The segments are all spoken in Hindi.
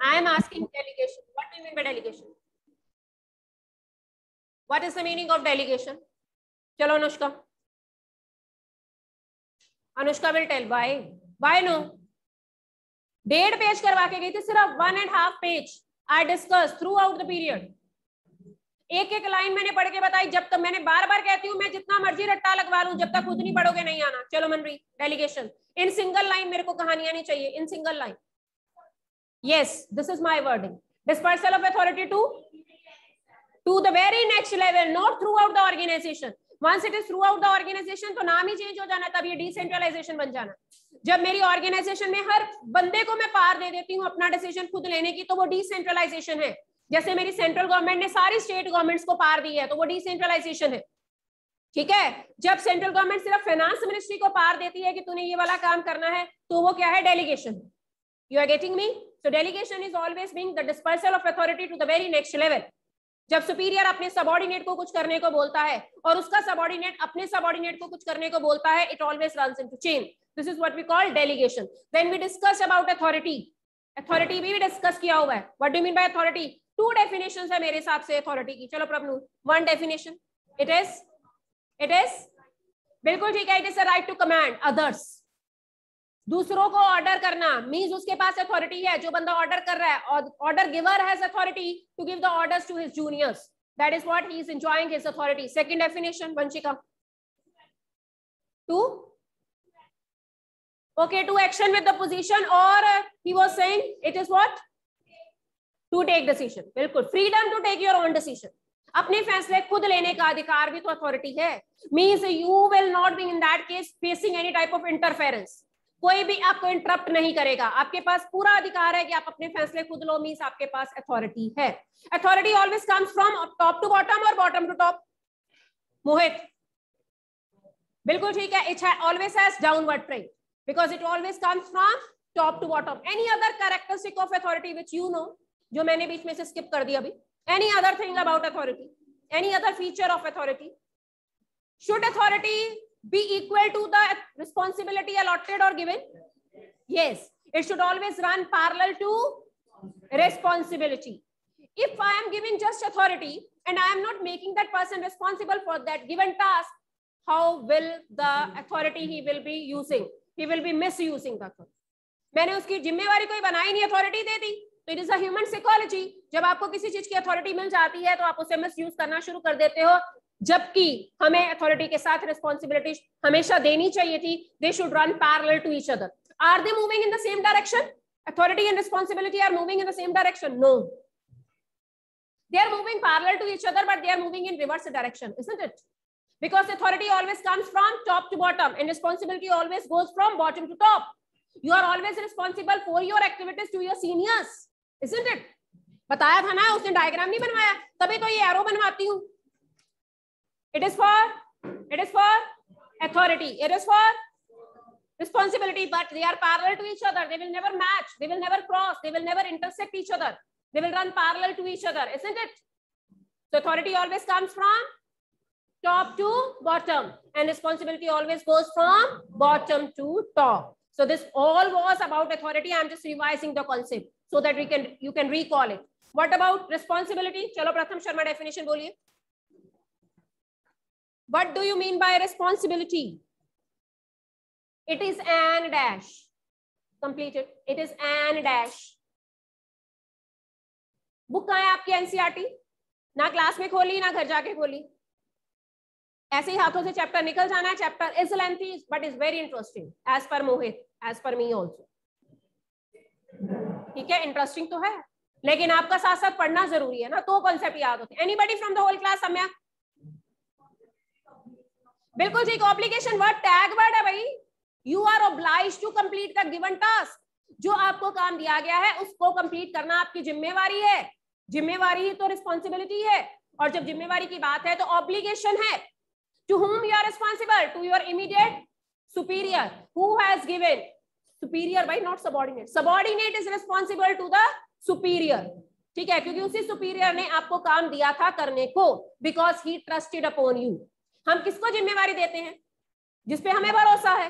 I am asking delegation. What do you mean by delegation? What is the meaning of delegation? चलो, Anushka. Anushka will tell why. Why no? डेढ़ पेज करवा के गई थी, सिर्फ़ one and half page I discuss throughout the period एक एक लाइन मैंने पढ़ के बताई, जब तक मैंने बार बार कहती हूँ, मैं जितना मर्ज़ी रट्टा लगवा लू, जब तक खुद नहीं पढ़ोगे, नहीं आना चलो मनरी डेलीगेशन इन सिंगल लाइन मेरे को कहानियाँ नहीं चाहिए, in single line yes, this is my wording. Dispersal of authority to to the very next level, not throughout the organization. Once it is throughout the organization तो नाम ही चेंज हो जाना तब ये डिसेंट्रलाइजेशन बन जाना। जब मेरी ऑर्गेनाइजेशन में हर बंदे को मैं पार दे देती हूँ अपना डिसीज़न खुद लेने की तो वो डिसेंट्रलाइजेशन है। जैसे मेरी सेंट्रल गवर्नमेंट ने सारी स्टेट गवर्नमेंट्स को पार दी है तो वो डिसेंट्रलाइजेशन है। ठीक है? जब सेंट्रल गवर्नमेंट सिर्फ़ फाइनेंस मिनिस्ट्री को पार देती है कि तूने ये वाला काम करना है तो वो क्या है? Delegation you are getting me so delegation is always being the dispersal of authority to the very next level जब सुपीरियर अपने सबॉर्डिनेट को कुछ करने को बोलता है और उसका सबॉर्डिनेट अपने सबॉर्डिनेट को कुछ करने को बोलता है it always runs into chain this is what we call delegation then we discuss about authority authority भी, डिस्कस किया हुआ है. What do mean by authority two definition है मेरे हिसाब से अथॉरिटी की. चलो Prabhu one definition it is it is बिल्कुल ठीक है. It is a right to command others दूसरों को ऑर्डर करना। मीन्स उसके पास अथॉरिटी है जो बंदा ऑर्डर कर रहा है। Order giver has authority to give the orders to his juniors that is what he is enjoying his authority second definition Vanshika to to action with the position or uh, he was saying it is what? To take decision. बिल्कुल freedom to take your own decision. अपने फैसले खुद लेने का अधिकार भी तो अथॉरिटी है। Means you will not be in that case facing any type of interference कोई भी आपको इंटरप्ट नहीं करेगा। आपके पास पूरा अधिकार है कि आप अपने फैसले खुद लो मीन आपके पास अथॉरिटी है। Authority always comes from top to bottom और बॉटम टू टॉप मोहित बिल्कुल ठीक है। It always has downward trend because it always comes from top to bottom any other characteristic of authority which you know जो मैंने बीच में से स्किप कर दिया अभी any other thing about authority any other feature of authority should authority be equal to the responsibility allotted or given yes it should always run parallel to responsibility if i am giving just authority and i am not making that person responsible for that given task how will the authority he will be using he will be misusing the authority मैंने उसकी जिम्मेवारी कोई बनाई नहीं अथॉरिटी दे दी तो इज़ ह्यूमन साइकोलॉजी जब आपको किसी चीज़ की अथॉरिटी मिल जाती है तो आप उसे मिस यूज़ करना शुरू कर देते हो जबकि हमें अथॉरिटी के साथ रिस्पॉन्सिबिलिटी हमेशा देनी चाहिए थी they should run parallel to each other are they moving in the same direction authority and responsibility are moving in the same direction no they are moving parallel to each other but they are moving in reverse direction isn't it because authority always comes from top to bottom and responsibility always goes from bottom to top you are always responsible for your activities to your seniors isn't it बताया था ना उसने डायग्राम नहीं बनवाया तभी तो ये एरो बनवाती हूँ it is for it is for authority. It is for responsibility but they are parallel to each other. They will never match. They will never cross. They will never intersect each other. They will run parallel to each other isn't it? So authority always comes from top to bottom and responsibility always goes from bottom to top. So this all was about authority. I'm just revising the concept so that we can you can recall it. What about responsibility? Chalo pratham sharma definition boliye what do you mean by responsibility? It is an dash. Completed it. Is an dash. Book कहाँ है आपकी एनसीआरटी ना क्लास में खोली, ना घर जाके खोली. ऐसे ही हाथों से चैप्टर निकल जाना है chapter is lengthy but is very interesting as per Mohit as पर मी ऑल्सो ठीक है? इंटरेस्टिंग तो है, लेकिन आपका साथ साथ पढ़ना ज़रूरी है ना? तो कॉन्सेप्ट याद होते anybody from the whole class समय बिल्कुल ठीक ऑब्लिगेशन वर्ड टैग वर्ड है भाई। You are obliged to complete the given task जो आपको काम दिया गया है, उसको कंप्लीट करना आपकी जिम्मेवारी है। जिम्मेवारी ही तो रिस्पॉन्सिबिलिटी है। और जब जिम्मेवारी की बात है तो ऑब्लिगेशन है। To whom you are responsible? To your immediate superior who has given? Superior by not subordinate subordinate is responsible to the superior ठीक है, क्योंकि उसी सुपीरियर ने आपको काम दिया था करने को। Because he trusted upon you हम किसको जिम्मेवारी देते हैं? जिसपे हमें भरोसा है,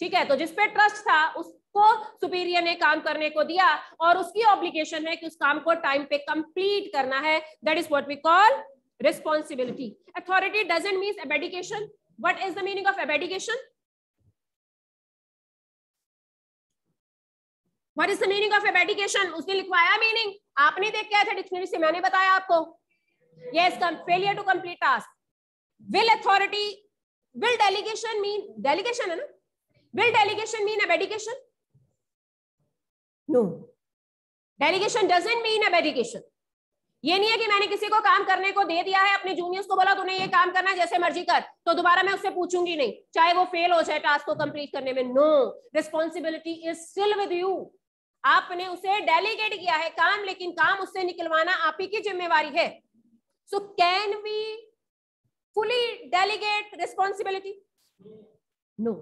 ठीक है? तो जिसपे ट्रस्ट था, उसको सुपीरियर ने काम करने को दिया और उसकी ऑब्लिगेशन है कि उस काम को टाइम पे कंप्लीट करना है। That is what we call responsibility authority doesn't mean abdication what is the meaning of abdication what is the meaning of abdication उसने लिखवाया मीनिंग आपने देख के आए थे डिक्शनरी से, मैंने बताया आपको। Yes failure to complete task will authority will delegation mean delegation है ना? Will delegation mean abdication no delegation doesn't mean abdication ये नहीं है कि मैंने किसी को काम करने को दे दिया है, अपने जूनियर्स को बोला, तूने ये काम करना जैसे मर्ज़ी कर तो दोबारा मैं उससे पूछूँगी नहीं. चाहे वो फेल हो जाए टास्क को कंप्लीट करने में no responsibility is still with you आपने उसे डेलीगेट किया है काम, लेकिन काम उससे निकलवाना आप ही की जिम्मेवारी है। So can we fully delegate responsibility no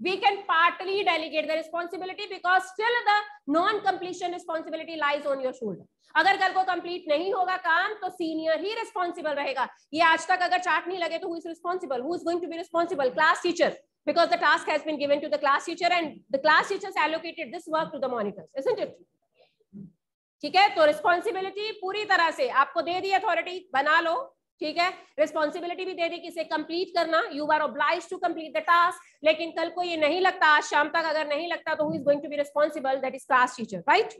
we can partly delegate the responsibility because still the non completion responsibility lies on your shoulder अगर कल को कंप्लीट नहीं होगा काम तो सीनियर ही रिस्पॉन्सिबल रहेगा ये आज तक अगर चार्ट नहीं लगे तो who is responsible who is going to be responsible class teacher because the task has been given to the class teacher and the class teachers allocated this work to the monitors isn't it ठीक है तो रिस्पॉन्सिबिलिटी पूरी तरह से आपको दे दी अथॉरिटी बना लो ठीक है? रिस्पॉन्सिबिलिटी भी दे दी कि इसे कंप्लीट करना। You are obliged to complete the task लेकिन कल को ये नहीं लगता, आज शाम तक अगर नहीं लगता तो who is going to be responsible that is class teacher right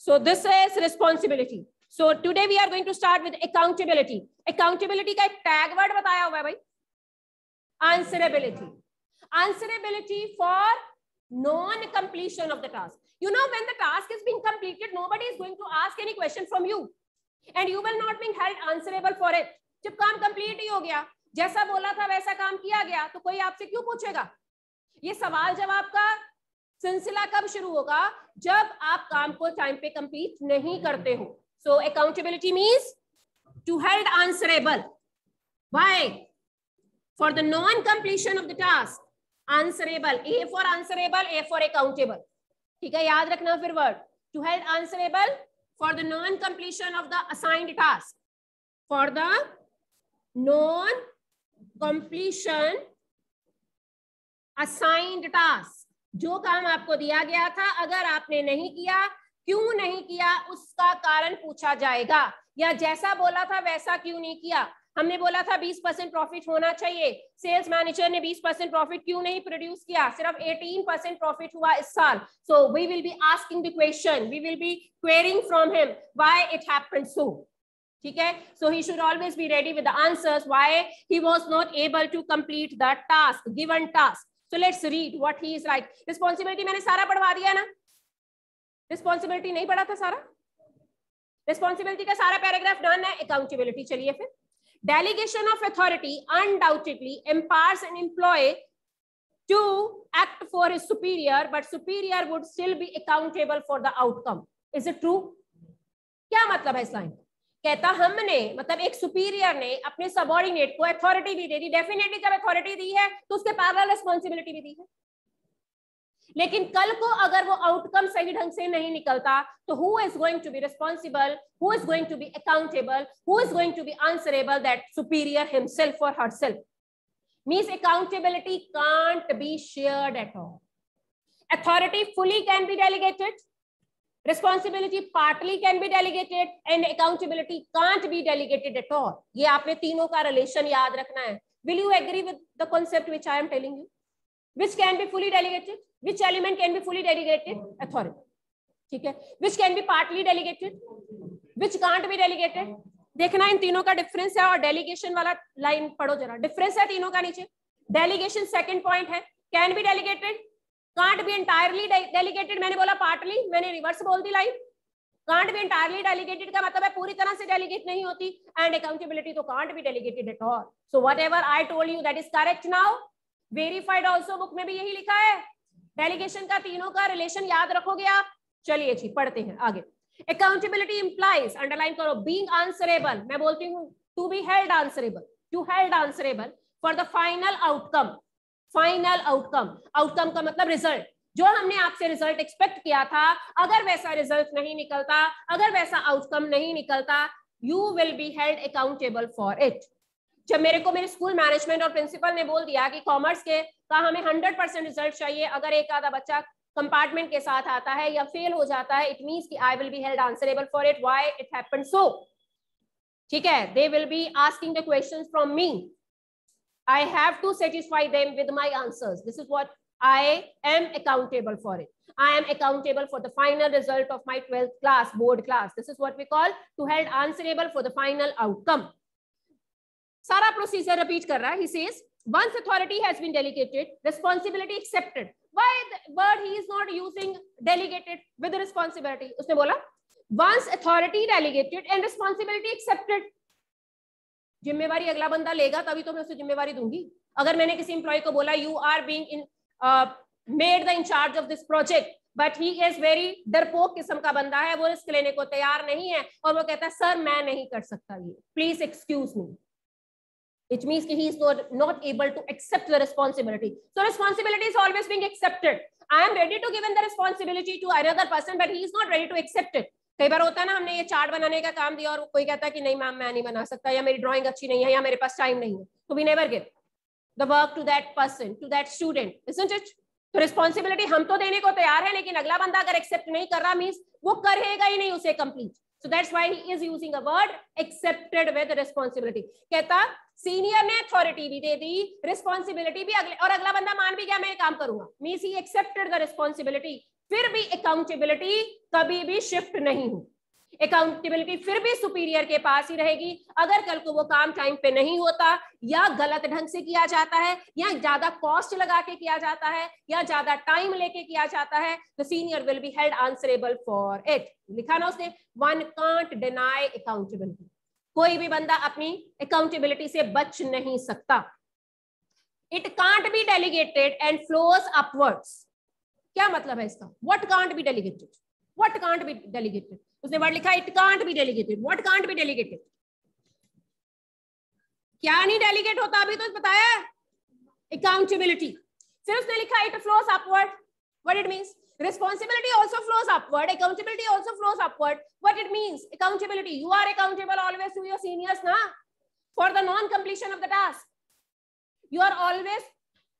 so this is responsibility so today we are going to start with accountability accountability का एक टैग वर्ड बताया हुआ है भाई। Answerability. Answerability for non completion of the task. You know, when the task is being completed, nobody is going to ask any question from you. And you will not be held answerable for it जब काम कंप्लीट ही हो गया, जैसा बोला था वैसा काम किया गया तो कोई आपसे क्यों पूछेगा? ये सवाल जब आपका सिलसिला कब शुरू होगा? जब आप काम को टाइम पे कंप्लीट नहीं करते हो। So accountability means to held answerable why for the non completion of the task answerable a for answerable a for accountable ठीक है, याद रखना फिर word to held answerable for the non-completion of the assigned task. For the non-completion assigned task. जो काम आपको दिया गया था अगर आपने नहीं किया क्यों नहीं किया उसका कारण पूछा जाएगा या जैसा बोला था वैसा क्यों नहीं किया हमने बोला था 20 परसेंट प्रॉफिट होना चाहिए। सेल्स मैनेजर ने 20 परसेंट प्रॉफिट क्यों नहीं प्रोड्यूस किया? सिर्फ़ 18 परसेंट प्रॉफिट हुआ इस साल। So we will be asking the question we will be querying from him why it happened so ठीक है? So he should always be ready with the answers why he was not able to complete the task given task so let's read what he is right responsibility मैंने सारा पढ़वा दिया ना? रिस्पांसिबिलिटी नहीं पढ़ा था सारा? रिस्पॉन्सिबिलिटी का सारा पैराग्राफ डन है? अकाउंटेबिलिटी चलिए फिर। Delegation of authority undoubtedly empowers an employee to act for his superior, but superior would still be accountable for the outcome. Is it true? क्या मतलब है इस लाइन कहता हमने मतलब एक सुपीरियर ने अपने सबॉर्डिनेट को अथॉरिटी भी दे दी डेफिनेटली जब अथॉरिटी दी है तो उसके पैरल रिस्पॉन्सिबिलिटी भी दी है लेकिन कल को अगर वो आउटकम सही ढंग से नहीं निकलता तो who is going to be responsible who is going to be accountable who is going to be answerable that superior himself और herself means accountability can't be shared at all authority fully can be delegated responsibility partly can be delegated and accountability can't be delegated at all ये आपने तीनों का रिलेशन याद रखना है। Will you agree with the concept which I am telling you which can be fully delegated, which element can be fully delegated? Authority. ठीक है? Which can be partly delegated, which can't be delegated? देखना इन तीनों का डिफरेंस है और डेलीगेशन वाला लाइन पढ़ो जरा। डिफरेंस है तीनों का नीचे? डेलीगेशन सेकंड पॉइंट है। Can be delegated can't be entirely delegated मैंने बोला पार्टली मैंने रिवर्स बोल दी line can't be entirely delegated का मतलब है पूरी तरह से डेलीगेट नहीं होती। एंड अकाउंटेबिलिटी तो can't be delegated at all so what I told you that is correct now verified also book में भी यही लिखा है। डेलीगेशन का तीनों का रिलेशन याद रखोगे आप? चलिए जी, पढ़ते हैं आगे। अकाउंटेबिलिटी इंप्लाइज अंडरलाइन करो बीइंग आंसरेबल मैं बोलती हूँ to be held answerable to held answerable for the final outcome final outcome outcome का मतलब रिज़ल्ट जो हमने आपसे रिज़ल्ट एक्सपेक्ट किया था, अगर वैसा रिज़ल्ट नहीं निकलता, अगर वैसा आउटकम नहीं निकलता you will be held accountable for it जब मेरे को मेरे स्कूल मैनेजमेंट और प्रिंसिपल ने बोल दिया कि कॉमर्स के का हमें हंड्रेड परसेंट रिज़ल्ट चाहिए अगर एक आधा बच्चा कंपार्टमेंट के साथ आता है या फेल हो जाता है इट मीन्स कि I will be held answerable for it why it happened so ठीक है they will be asking the questions from me I have to satisfy them with my answers. This is what I am accountable for it. I am accountable for the final result of my 12th class, board class. This is what we call to held answerable for the final outcome. Sara procedure repeat kar raha. He says, once authority has been delegated, responsibility accepted. Why the word he is not using delegated with responsibility? Usne bola, once authority delegated and responsibility accepted. जिम्मेवारी अगला बंदा लेगा तभी तो मैं उसे जिम्मेवारी दूँगी अगर मैंने किसी इंप्लॉय को बोला you are being in made the incharge of this project but he is very डरपोक किस्म का बंदा है वो रिस्क लेने को तैयार नहीं है और वो कहता है सर मैं नहीं कर सकता ये please excuse me It means he is not, not able to accept the responsibility. So responsibility is always being accepted. I am ready to give in the responsibility to another person, but he is not ready to accept it. कई बार होता है ना हमने ये चार्ट बनाने का काम दिया और कोई कहता है कि नहीं मैम मैं नहीं बना सकता या मेरी ड्राइंग अच्छी नहीं है या मेरे पास टाइम नहीं है तो we never give the work to that person to that student तो रिस्पॉन्सिबिलिटी हम तो देने को तैयार है लेकिन अगला बंदा अगर एक्सेप्ट नहीं कर रहा मीन्स वो करेगा ही नहीं उसे complete so that's why he is using a word accepted with responsibility कहता सीनियर ने अथॉरिटी भी दे दी रिस्पॉन्सिबिलिटी भी अगले, और अगला बंदा मान भी गया, मैं काम करूँगा। Means he accepted the responsibility फिर भी अकाउंटेबिलिटी कभी भी शिफ्ट नहीं हुई अकाउंटेबिलिटी फिर भी सुपीरियर के पास ही रहेगी। अगर कल को वो काम टाइम पे नहीं होता, या गलत ढंग से किया जाता है, या ज़्यादा कॉस्ट लगा के किया जाता है, या ज़्यादा टाइम लेके किया जाता है तो senior will be held answerable for it लिखा ना उसने वन कांट डिनाई अकाउंटेबिलिटी कोई भी बंदा अपनी अकाउंटेबिलिटी से बच नहीं सकता। It can't be delegated and flows upwards क्या मतलब है इसका? What can't be delegated what can't be delegated उसने वर्ड लिखा it can't be delegated what can't be delegated क्या नहीं डेलीगेट होता अभी तो बताया? अकाउंटेबिलिटी फिर उसने लिखा it flows upward what it means responsibility also flows upward accountability also flows upward what it means accountability you are accountable always to your seniors na for the non completion of the task you are always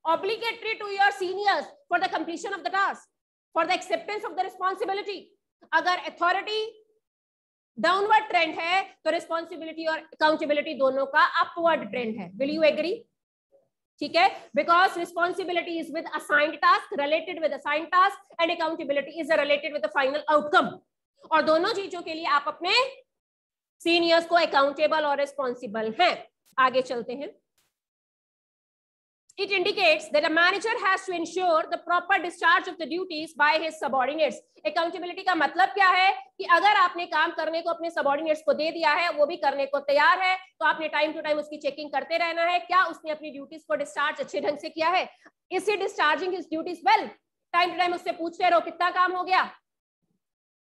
obligatory to your seniors for the completion of the task for the acceptance of the responsibility अगर अथॉरिटी डाउनवर्ड ट्रेंड है तो रिस्पॉन्सिबिलिटी और अकाउंटेबिलिटी दोनों का अपवर्ड ट्रेंड है विल यू एग्री ठीक है? Because responsibility is with assigned task related with assigned task and accountability is related with final outcome और दोनों चीज़ों के लिए आप अपने सीनियर्स को अकाउंटेबल और रिस्पॉन्सिबल हैं। आगे चलते हैं। It indicates that a manager has to ensure the proper discharge of the duties by his subordinates. Accountability का मतलब क्या है? कि अगर आपने काम करने को अपने सबॉर्डिनेट्स को दे दिया है, वो भी करने को तैयार है तो आपने टाइम टू टाइम उसकी चेकिंग करते रहना है। क्या उसने अपनी ड्यूटीज़ को डिस्चार्ज अच्छे ढंग से किया है? Is he discharging his duties well time to time उससे पूछते रहो, कितना काम हो गया?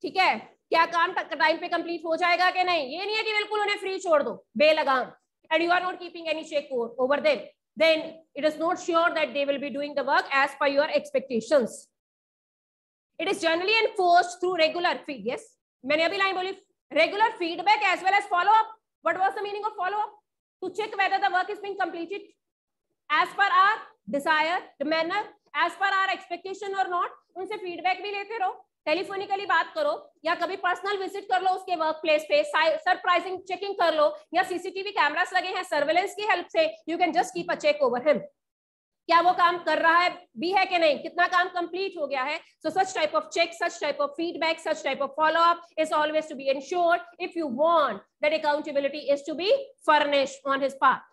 ठीक है? क्या काम टाइम पे कंप्लीट हो जाएगा कि नहीं? ये नहीं है कि बिल्कुल उन्हें फ्री छोड़ दो। बेलगाम। And you are not keeping any check over them then it is not sure that they will be doing the work as per your expectations. It is generally enforced through regular feed. Yes, मैंने अभी line बोली regular feedback as well as follow up. What was the meaning of follow up? To check whether the work is being completed as per our desire, the manner, as per our expectation or not. उनसे feedback भी लेते रहो टेलीफोनिकली बात करो या कभी पर्सनल विज़िट कर लो उसके वर्क प्लेस पे सरप्राइजिंग चेकिंग कर लो, या सीसीटीवी कैमरास लगे हैं सर्वेलेंस की हेल्प से you can just keep a check over him क्या वो काम कर रहा है, भी है कि नहीं? कितना काम कंप्लीट हो गया है? So such type of check such type of feedback such type of follow up is always to be ensured if you want that accountability is to be furnished on his part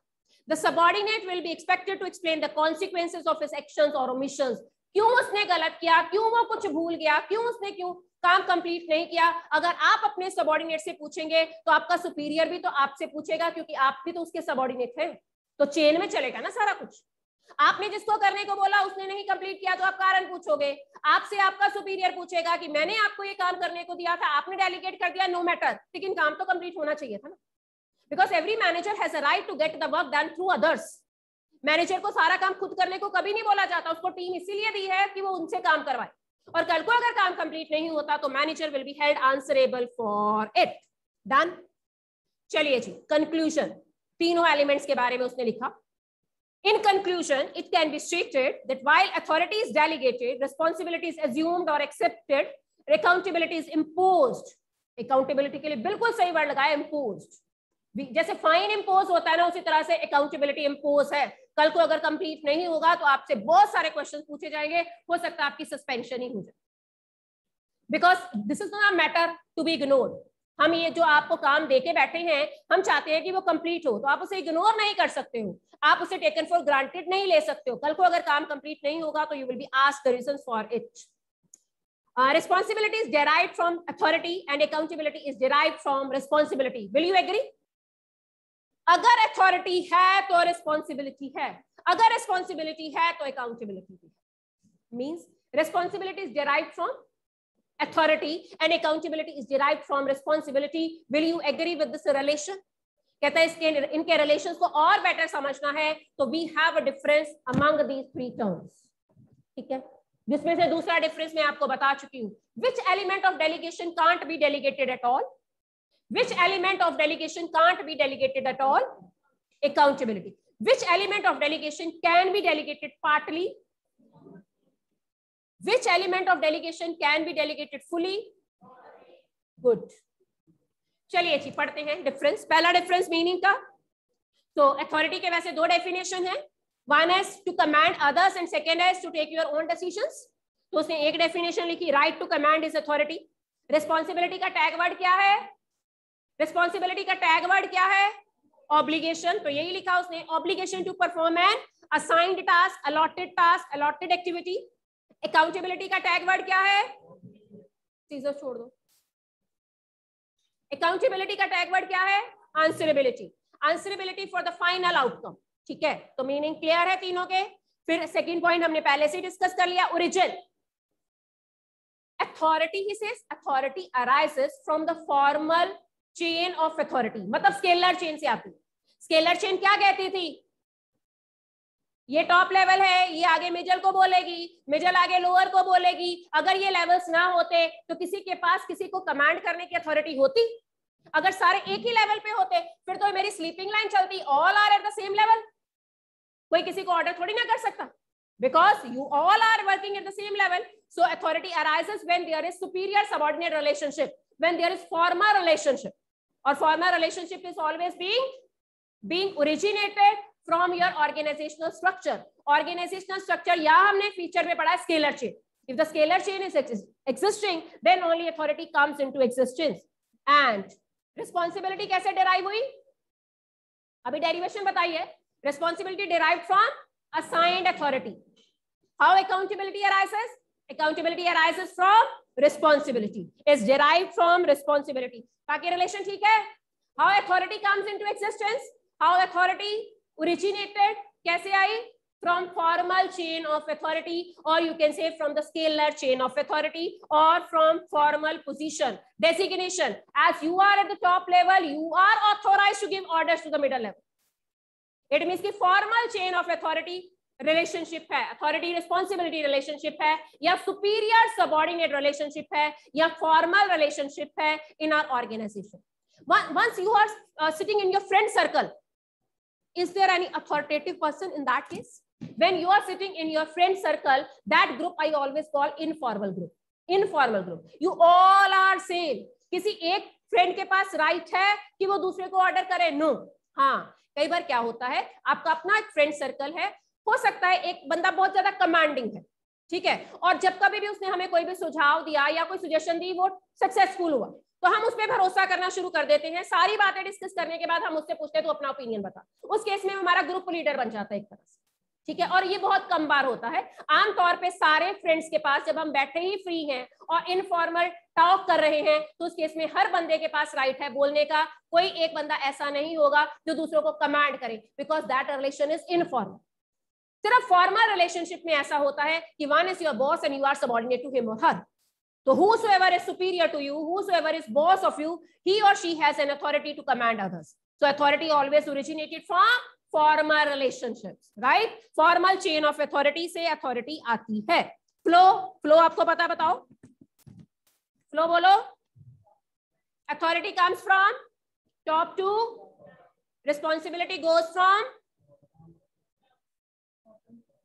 The subordinate will be expected to explain the consequences of his actions or omissions. क्यों उसने गलत किया? क्यों वो कुछ भूल गया? क्यों उसने क्यों काम कंप्लीट नहीं किया? अगर आप अपने सबॉर्डिनेट से पूछेंगे तो आपका सुपीरियर भी तो आपसे पूछेगा, क्योंकि आप भी तो उसके सबॉर्डिनेट हैं तो चेन में चलेगा ना सारा कुछ? आपने जिसको करने को बोला, उसने नहीं कंप्लीट किया तो आप कारण पूछोगे। आपसे आपका सुपीरियर पूछेगा कि मैंने आपको ये काम करने को दिया था, आपने डेलीगेट कर दिया नो मैटर लेकिन काम तो कंप्लीट होना चाहिए था ना। Because every manager has right to get the work done through others manager को सारा काम खुद करने को कभी नहीं बोला जाता उसको टीम इसीलिए दी है कि वो उनसे काम करवाए। और कल को अगर काम कंप्लीट नहीं होता तो manager will be held answerable for it. Done? चलिए जी कंक्लूजन तीनों एलिमेंट्स के बारे में उसने लिखा। Can be stated that while authority is delegated, responsibility is assumed or accepted, accountability is imposed. Accountability के लिए बिल्कुल सही वर्ड लगाया imposed. जैसे फाइन इम्पोज होता है ना उसी तरह से अकाउंटेबिलिटी इम्पोज है। कल को अगर कंप्लीट नहीं होगा तो आपसे बहुत सारे क्वेश्चन पूछे जाएँगे। हो सकता है आपकी सस्पेंशन ही हो जाए। Because this is not matter to be ignore हम ये जो आपको काम देके बैठे हैं, हम चाहते हैं कि वो कंप्लीट हो तो आप उसे इग्नोर नहीं कर सकते हो। आप उसे टेकन फॉर ग्रांटेड नहीं ले सकते हो। कल को अगर काम कंप्लीट नहीं होगा तो you will be ask the reason for it responsibility is derived from authority and accountability is derived from responsibility. Will you agree? अगर अथॉरिटी है तो रिस्पॉन्सिबिलिटी है। अगर रिस्पॉन्सिबिलिटी है तो अकाउंटेबिलिटी भी है। Means responsibility is derive from authority and accountability is derived from responsibility. Will you agree with this relation? कहता है इसके, इनके रिलेशंस को और बेटर समझना है तो we have a difference among these three terms ठीक है? जिसमें से दूसरा डिफरेंस मैं आपको बता चुकी हूँ। Which element of delegation can't be delegated at all Which element of delegation can't be delegated at all? Accountability. Which element of delegation can be delegated partly? Which element of delegation can be delegated fully? Good. चलिए जी पढ़ते हैं डिफरेंस पहला डिफरेंस मीनिंग का तो अथॉरिटी के वैसे दो डेफिनेशन है one as to command others and second as to take your own decisions तो उसने एक डेफिनेशन लिखी right to command is authority responsibility का टैग वर्ड क्या है रिस्पॉन्सिबिलिटी का टैग वर्ड क्या है? ऑब्लिगेशन तो यही लिखा उसने। Obligation to perform an assigned task allotted task allotted activity accountability का टैग वर्ड क्या है? सीजर छोड़ दो। अकाउंटेबिलिटी का टैग वर्ड क्या है? Answerability answerability for the final outcome ठीक है? तो मीनिंग क्लियर है तीनों के? फिर सेकेंड पॉइंट हमने पहले से डिस्कस कर लिया। Origin authority, he says, authority arises from the formal chain of authority मतलब स्केलर चेन से आती स्केलर चेन क्या कहती थी? ये टॉप लेवल है, ये आगे मिजल को बोलेगी मिजल आगे लोअर को बोलेगी। अगर ये लेवल्स ना होते तो किसी के पास किसी को कमांड करने की अथॉरिटी होती। अगर सारे एक ही लेवल पे होते, फिर तो मेरी स्लीपिंग लाइन चलती। All are at the same level कोई किसी को ऑर्डर थोड़ी ना कर सकता। Because you all are working at the same level so authority arises when there is superior subordinate relationship when there is former relationship or former relationship is always being being originated from your organizational structure. Organizational structure ya humne feature mein padha scalar chain. If the scalar chain is existing then only authority comes into existence. And responsibility kaise derive hui abhi derivation bataiye responsibility derived from assigned authority. How accountability arises? Accountability arises from responsibility is derived from responsibility बाकी रिलेशन ठीक है how authority comes into existence how authority originated कैसे आई from formal chain of authority or you can say from the scalar chain of authority or from formal position designation as you are at the top level you are authorized to give orders to the middle level it means ki formal chain of authority relationship है अथॉरिटी रिस्पॉन्सिबिलिटी रिलेशनशिप है, या सुपीरियर सबॉर्डिनेट रिलेशनशिप है, या फॉर्मल रिलेशनशिप है in our organization once you are sitting in your friend circle is there any authoritative person in that case when you are sitting in your friend circle that group I always call in formal group in formal group you all are same किसी एक फ्रेंड के पास राइट right है कि वो दूसरे को ऑर्डर करे? No no. हाँ कई बार क्या होता है? आपका अपना एक फ्रेंड सर्कल है हो सकता है एक बंदा बहुत ज़्यादा कमांडिंग है, ठीक है? और जब कभी भी उसने हमें कोई भी सुझाव दिया या कोई सजेशन दी, वो सक्सेसफुल हुआ तो हम उस पर भरोसा करना शुरू कर देते हैं। सारी बातें डिस्कस करने के बाद हम उससे पूछते हैं तो अपना ओपिनियन बता। उस केस में हमारा ग्रुप लीडर बन जाता है एक तरह से, ठीक है? और ये बहुत कम बार होता है। आमतौर पे सारे फ्रेंड्स के पास जब हम बैठे ही फ्री हैं और इनफॉर्मल टॉक कर रहे हैं तो उस केस में हर बंदे के पास राइट है। बोलने का कोई एक बंदा ऐसा नहीं होगा जो दूसरों को कमांड करे because that relation is informal सिर्फ़ फॉर्मल रिलेशनशिप में ऐसा होता है कि one is your boss and you are subordinate to him her तो whoever is superior to you whoever is boss of you he और she has an authority to command others so authority always originated from formal relationship right formal chain of authority से अथॉरिटी आती है। फ्लो फ्लो आपको पता बताओ। फ्लो बोलो। Authority comes from top to responsibility goes from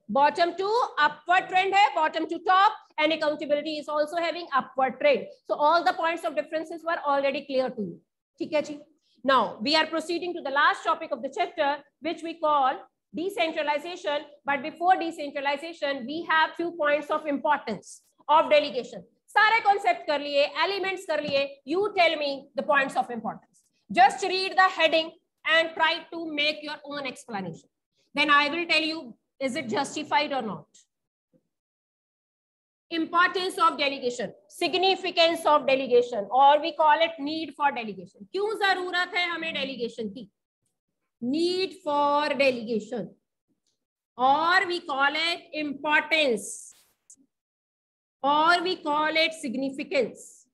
bottom to upward trend hai bottom to top and accountability is also having upward trend so all the points of differences were already clear to you theek hai ji now we are proceeding to the last topic of the chapter which we call decentralization but before decentralization we have few points of importance of delegation सारे कॉन्सेप्ट कर लिए एलिमेंट्स कर लिए you tell me the points of importance just read the heading and try to make your own explanation. Then I will tell you Is it justified or not? Importance of delegation, significance of delegation, or we call it need for delegation. क्यों ज़रूरत है हमें delegation की? Need for delegation, or we call it importance, or we call it significance.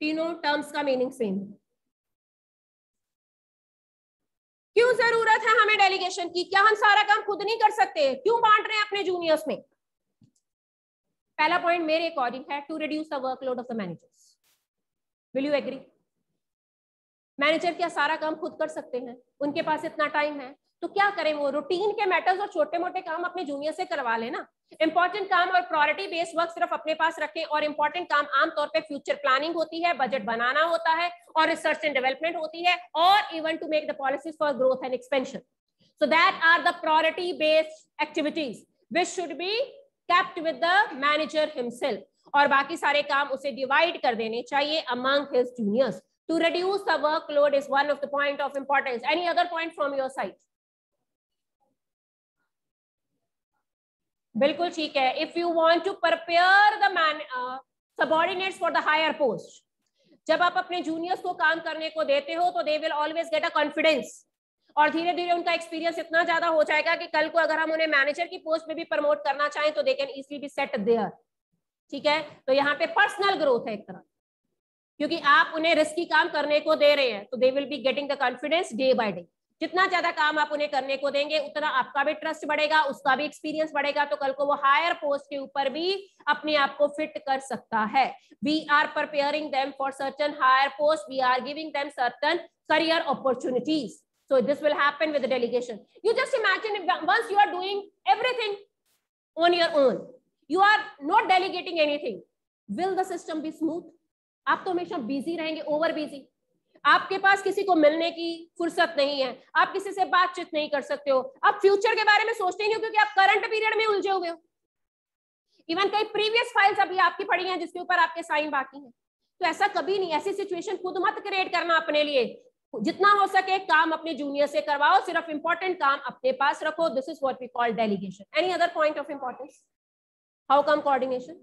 तीनों terms का meaning same है. क्यों ज़रूरत है हमें डेलीगेशन की? क्या हम सारा काम खुद नहीं कर सकते? क्यों बांट रहे हैं अपने जूनियर्स में? पहला पॉइंट मेरे अकॉर्डिंग है to reduce the workload of the managers will you agree manager क्या सारा काम खुद कर सकते हैं? उनके पास इतना टाइम है। तो क्या करें वो? रूटीन के मैटर्स और छोटे मोटे काम अपने जूनियर से करवा लेना इंपॉर्टेंट काम और प्रायोरिटी बेस्ड वर्क सिर्फ़ अपने पास रखें और इंपॉर्टेंट काम आमतौर पे फ्यूचर प्लानिंग होती है बजट बनाना होता है और रिसर्च एंड डेवलपमेंट होती है और even to make the policies for growth and expansion so that are the priority based activities which should be kept with the manager himself और बाकी सारे काम उसे डिवाइड कर देने चाहिए among his juniors. To reduce the workload is one of the point of importance. Any other point from your side? बिल्कुल ठीक है। If you want to prepare the man subordinates for the higher post जब आप अपने जूनियर्स को काम करने को देते हो तो they will always get a confidence और धीरे धीरे उनका एक्सपीरियंस इतना ज़्यादा हो जाएगा कि कल को अगर हम उन्हें मैनेजर की पोस्ट में भी प्रमोट करना चाहें तो they can easily be set there ठीक है? तो यहाँ पे पर्सनल ग्रोथ है एक तरह। क्योंकि आप उन्हें रिस्की काम करने को दे रहे हैं तो they will be getting the confidence day by day जितना ज़्यादा काम आप उन्हें करने को देंगे, उतना आपका भी ट्रस्ट बढ़ेगा, उसका भी एक्सपीरियंस बढ़ेगा तो कल को वो हायर पोस्ट के ऊपर भी अपने आप को फिट कर सकता है। We are preparing them for certain higher post we are giving them certain career opportunities will happen with the delegation. You just imagine if once you are doing everything on your own, you are not delegating anything. Will the system be smooth? आप तो हमेशा बिज़ी रहेंगे ओवर बिज़ी आपके पास किसी को मिलने की फुर्सत नहीं है। आप किसी से बातचीत नहीं कर सकते हो। आप फ्यूचर के बारे में सोचते नहीं हो क्योंकि आप करंट पीरियड में उलझे हुए हो। इवन कई प्रीवियस फाइल्स अभी आपकी पड़ी हैं जिसके ऊपर आपके साइन बाकी हैं। तो ऐसा कभी नहीं, ऐसी सिचुएशन खुद मत क्रिएट करना अपने लिए। जितना हो सके काम अपने जूनियर से करवाओ, सिर्फ़ इंपॉर्टेंट काम अपने पास रखो। This is what we call delegation any other point of importance how come coordination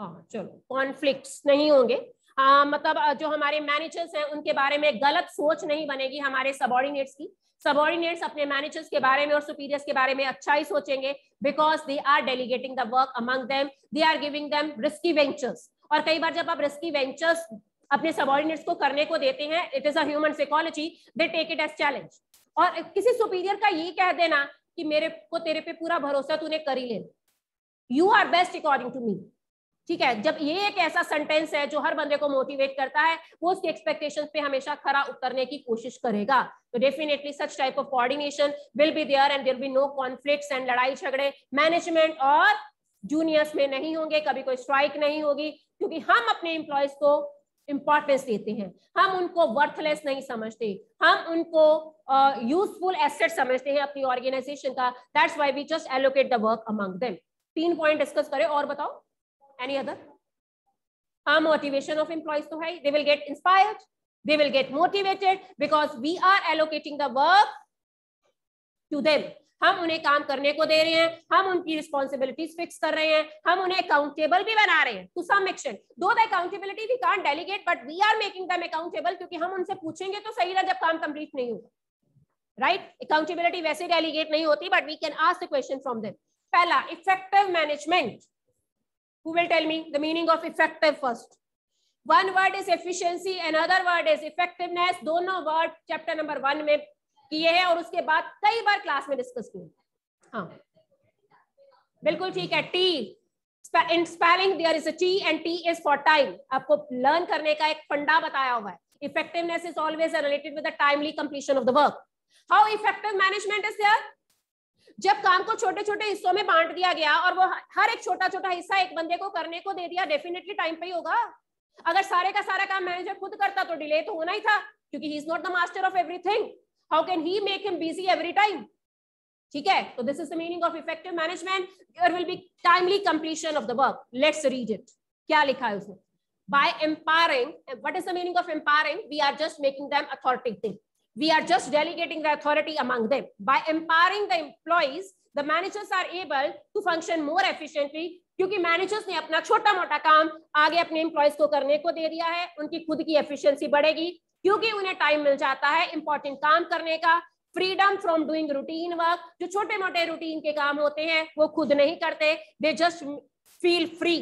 हाँ चलो। कॉन्फ्लिक्ट्स नहीं होंगे। आ, मतलब जो हमारे मैनेजर्स हैं उनके बारे में गलत सोच नहीं बनेगी हमारे सबॉर्डिनेट्स की। सबॉर्डिनेट्स अपने मैनेजर्स के बारे में और सुपीरियर्स के बारे में अच्छा ही सोचेंगे because they are delegating the work among them they are giving them risky ventures और कई बार जब आप रिस्की वेंचर्स अपने सबॉर्डिनेट्स को करने को देते हैं it is a psychology they take it as challenge और किसी सुपीरियर का ये कह देना कि मेरे को तेरे पे पूरा भरोसा तूने कर ही ले you are best according to me ठीक है जब ये एक ऐसा सेंटेंस है जो हर बंदे को मोटिवेट करता है वो उसकी एक्सपेक्टेशंस पे हमेशा खरा उतरने की कोशिश करेगा। तो definitely such type of coordination will be there and there be no conflicts and लड़ाई झगड़े मैनेजमेंट और जूनियर्स में नहीं होंगे कभी कोई स्ट्राइक नहीं होगी क्योंकि हम अपने एम्प्लॉयज़ को इंपॉर्टेंस देते हैं। हम उनको वर्थलेस नहीं समझते। हम उनको यूजफुल uh, एसेट समझते हैं अपनी ऑर्गेनाइजेशन का। That's why we just allocate the work among them तीन पॉइंट डिस्कस करें और बताओ। Any other? हाँ motivation of employees तो है they will get inspired, they will get motivated because we are allocating the work to them. हम उन्हें काम करने को दे रहे हैं, हम उनकी रिस्पॉन्सिबिलिटीज फिक्स कर रहे हैं, हम उन्हें अकाउंटेबल भी बना रहे हैं to some extent though the accountability we can't delegate but we are making them accountable क्योंकि हम उनसे पूछेंगे तो सही ना जब काम कंप्लीट नहीं होगा राइट अकाउंटेबिलिटी वैसे डेलीगेट नहीं होती but we can ask the question from them पहला effective management Who will tell me the meaning of effective first? One word is efficiency, another word is effectiveness. दोनों word chapter number one में किए हैं और उसके बाद कई बार क्लास में डिस्कस किए हाँ। बिल्कुल ठीक है। T in spelling there is a T and T is for time आपको लर्न करने का एक फंडा बताया हुआ है। Effectiveness is always related with the timely completion of the work how effective management is there जब काम को छोटे छोटे हिस्सों में बांट दिया गया और वो हर एक छोटा छोटा हिस्सा एक बंदे को करने को दे दिया डेफिनेटली टाइम पे ही होगा। अगर सारे का सारा काम मैनेजर खुद करता तो डिले तो होना ही था, क्योंकि he is not the master of everything how can he make him busy every time ठीक है? तो this is the meaning of effective management there will be timely completion of the work let's read it क्या लिखा है उसमें by empowering, what is the meaning of empowering? We are just making them authoritative. We are just delegating the authority among them by empowering the employees the managers are able to function more efficiently क्योंकि मैनेजर्स ने अपना छोटा मोटा काम आगे अपने एम्प्लॉयज़ को करने को दे दिया है उनकी खुद की एफिशिएंसी बढ़ेगी क्योंकि उन्हें टाइम मिल जाता है इंपॉर्टेंट काम करने का freedom from doing routine work जो छोटे मोटे रूटीन के काम होते हैं वो खुद नहीं करते they just feel free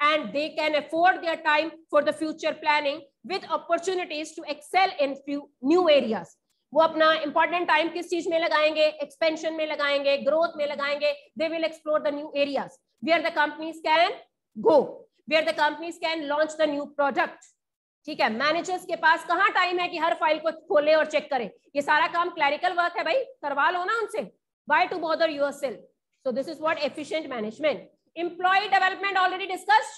and they can afford their time for the future planning with opportunities to excel in few new areas. वो अपना इंपॉर्टेंट टाइम किस चीज़ में लगाएँगे? एक्सपेंशन में लगाएँगे ग्रोथ में लगाएँगे they will explore the new areas where the companies can go where the companies can launch the new product ठीक है? मैनेजर्स के पास कहाँ टाइम है कि हर फ़ाइल को खोले और चेक करें? ये सारा काम क्लैरिकल वर्क है भाई, करवा लो ना उनसे। Why to bother your self so this is what efficient management employee development already discussed.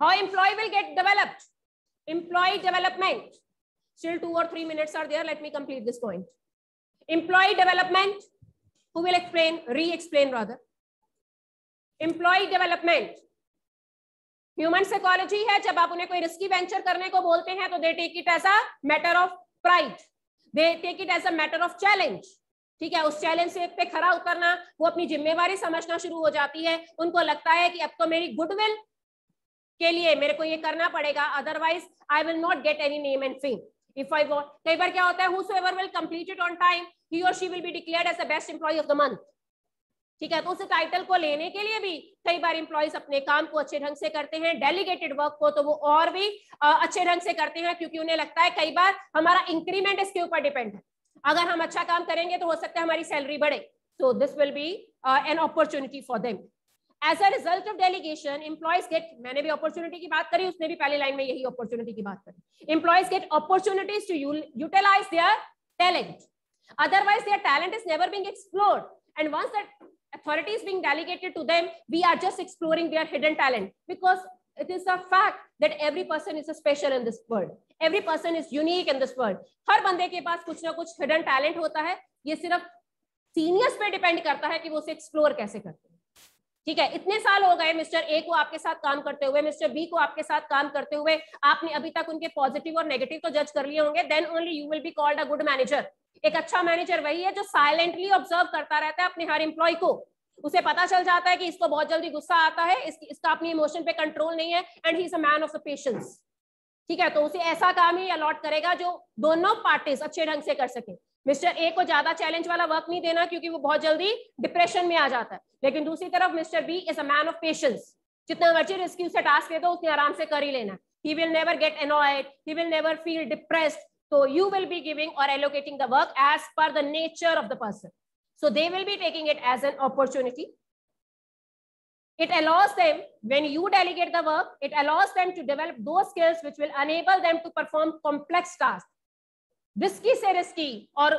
How employee will get developed? Employee development still two or three minutes are there let me complete this point employee development who will explain re-explain rather employee development human psychology है जब आप उन्हें कोई रिस्की वेंचर करने को बोलते हैं तो they take it as a matter of pride they take it as a matter of challenge ठीक है उस चैलेंज से पे खरा उतरना वो अपनी जिम्मेवारी समझना शुरू हो जाती है उनको लगता है कि अब तो मेरी गुडविल के लिए मेरे को ये करना पड़ेगा otherwise I will not get any name and fame if I want कई बार क्या होता है whosoever will complete it on time he or she will be declared as the best employee of the month. ठीक है तो उस टाइटल को लेने के लिए भी कई बार इंप्लॉइज अपने काम को अच्छे ढंग से करते हैं डेलीगेटेड वर्क को तो वो और भी अच्छे ढंग से करते हैं क्योंकि उन्हें लगता है कई बार हमारा इंक्रीमेंट इसके ऊपर डिपेंड है। अगर हम अच्छा काम करेंगे तो हो सकता है हमारी सैलरी बढ़े। So will be uh, an opportunity for them. As a result of delegation employees get मैंने भी opportunity की बात करी उसने भी पहली लाइन में यही opportunity की बात करी employees get opportunities to utilize their talent otherwise their talent is never being explored and once that authority is being delegated to them we are just exploring their hidden talent because it is a fact that every person is a special in this world every person is unique in this world हर बंदे के पास कुछ ना कुछ hidden talent होता है ये सिर्फ़ सीनियर्स पे डिपेंड करता है कि वो उसे एक्सप्लोर कैसे करते हैं ठीक है इतने साल हो गए मिस्टर ए को आपके साथ काम करते हुए मिस्टर बी को आपके साथ काम करते हुए आपने अभी तक उनके पॉजिटिव और नेगेटिव तो जज कर लिए होंगे then only you will be called a good manager एक अच्छा मैनेजर वही है जो साइलेंटली ऑब्ज़र्व करता रहता है अपने हर इंप्लॉय को। उसे पता चल जाता है कि इसको बहुत जल्दी गुस्सा आता है इस, इसका अपनी इमोशन पे कंट्रोल नहीं है and he is a man of the patience ठीक है तो उसे ऐसा काम ही अलॉट करेगा जो दोनों पार्टीज़ अच्छे ढंग से कर सके। मिस्टर ए को ज़्यादा चैलेंज वाला वर्क नहीं देना क्योंकि वो बहुत जल्दी डिप्रेशन में आ जाता है। लेकिन दूसरी तरफ़ mister B is a man of patience जितना मर्ज़ी रिस्क्यू से टास्क दे दो उसने आराम से कर ही लेना। He will never get annoyed he will never feel depress so you will be giving और allocating the work as per the nature of the person so they will be taking it as an opportunity it allows them, when you delegate the work, it allows them to develop those skills which will enable them to perform complex tasks Risky से risky और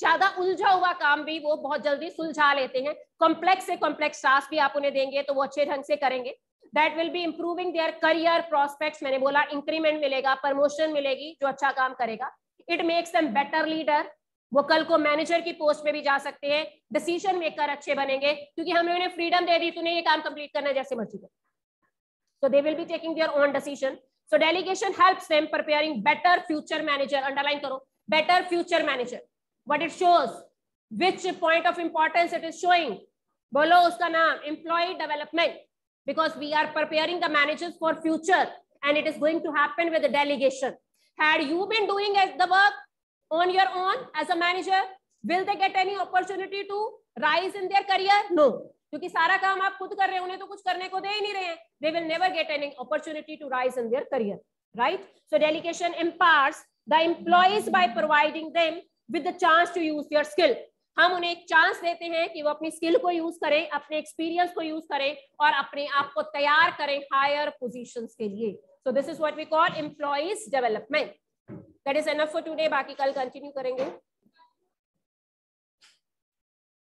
ज़्यादा उलझा हुआ काम भी वो बहुत जल्दी सुलझा लेते हैं। कॉम्प्लेक्स से कॉम्प्लेक्स टास्क भी आप उन्हें देंगे तो वो अच्छे ढंग से करेंगे। That will be improving their career prospects मैंने बोला इंक्रीमेंट मिलेगा प्रमोशन मिलेगी, जो अच्छा काम करेगा। It makes them better leader वो कल को मैनेजर की पोस्ट में भी जा सकते हैं। डिसीज़न मेकर अच्छे बनेंगे, क्योंकि हमने उन्हें फ्रीडम दे दी, तूने ये काम कंप्लीट करना जैसे मर्ज़ी कर। So they will be taking their own decision so delegation helps them preparing better future manager. Underline karo better future manager. What it shows which point of importance it is showing? bolo uska naam employee development. Because we are preparing the managers for future and it is going to happen with the delegation. Had you been doing as the work on your own as a manager will they get any opportunity to rise in their career? No क्योंकि सारा काम आप खुद कर रहे हैं, उन्हें तो कुछ करने को दे ही नहीं रहे they will never get any opportunity to rise in their career, right? So delegation empowers the employees by providing them with the chance to use their skill. हम उन्हें एक चांस देते हैं कि वो अपनी स्किल को यूज़ करें, अपने एक्सपीरियंस को यूज़ करें और अपने आप को तैयार करें हायर पोजीशंस के लिए। So this is what we call employees development that is enough for today बाकी कल कंटिन्यू करेंगे।